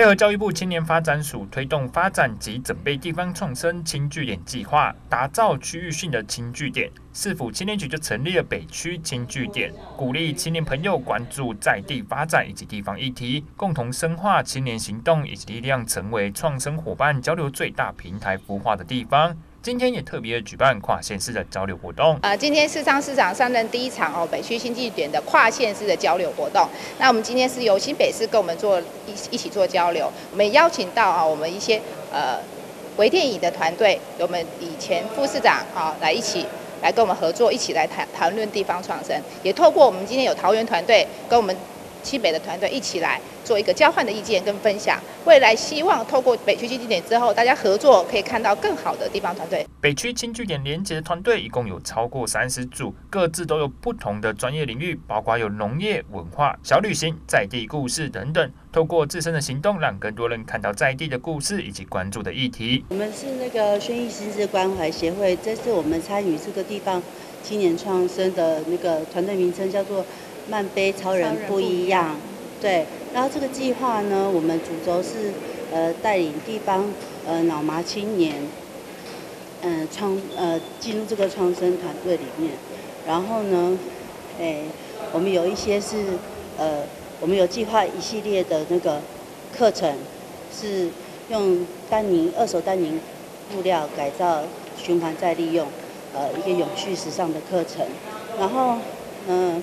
配合教育部青年发展署推动发展及准备地方创生轻据点计划，打造区域性的轻据点，市府青年局就成立了北区轻据点，鼓励青年朋友关注在地发展以及地方议题，共同深化青年行动以及力量，成为创生伙伴交流最大平台孵化的地方。今天也特别举办跨县市的交流活动。呃，今天市商市长上任第一场哦，北区新据点的跨县市的交流活动。那我们今天是由新北市跟我们做一一起做交流，我们邀请到啊，我们一些呃微电影的团队，我们以前副市长啊来一起来跟我们合作，一起来谈谈论地方创生。也透过我们今天有桃园团队跟我们。西北的团队一起来做一个交换的意见跟分享，未来希望透过北区新据点之后，大家合作可以看到更好的地方团队。北区新据点连接的团队一共有超过三十组，各自都有不同的专业领域，包括有农业、文化、小旅行、在地故事等等。透过自身的行动，让更多人看到在地的故事以及关注的议题。我们是那个轩逸新智关怀协会，这次我们参与这个地方青年创生的那个团队名称叫做。慢杯超人不一样，对。然后这个计划呢，我们主轴是呃带领地方呃脑麻青年，嗯创呃进入这个创生团队里面。然后呢，哎，我们有一些是呃我们有计划一系列的那个课程，是用丹宁二手丹宁布料改造循环再利用，呃一个永续时尚的课程。然后嗯。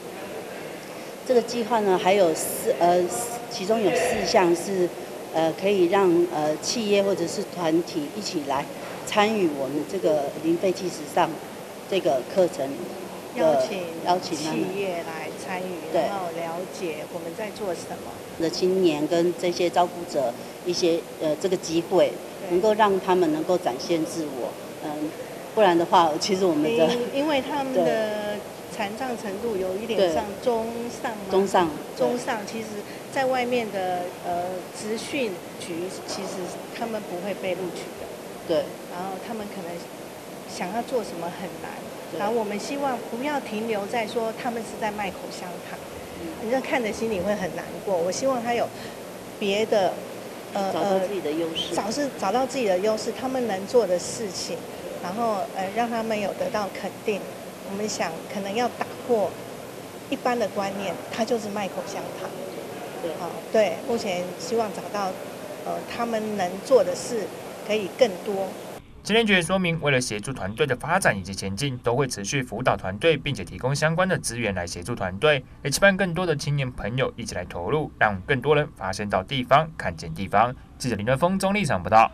这个计划呢，还有四呃，其中有四项是呃，可以让呃企业或者是团体一起来参与我们这个零废弃时尚这个课程。邀请邀请企业来参与，然后了解我们在做什么。的青年跟这些照顾者一些呃这个机会，能够让他们能够展现自我。嗯，不然的话，其实我们的因为他们的。残障程度有一点上中上吗？中上，中上。其实，在外面的呃，职训局，其实他们不会被录取的。对。然后他们可能想要做什么很难。然后我们希望不要停留在说他们是在卖口香糖，你这看着心里会很难过。我希望他有别的呃呃自己的优势，找是找到自己的优势，他们能做的事情，然后呃让他们有得到肯定。我们想可能要打破一般的观念，它就是卖口香糖。对，好，对，目前希望找到呃他们能做的事可以更多。青年局说明，为了协助团队的发展以及前进，都会持续辅导团队，并且提供相关的资源来协助团队，也期盼更多的青年朋友一起来投入，让更多人发现到地方，看见地方。记者林德峰中立场报道。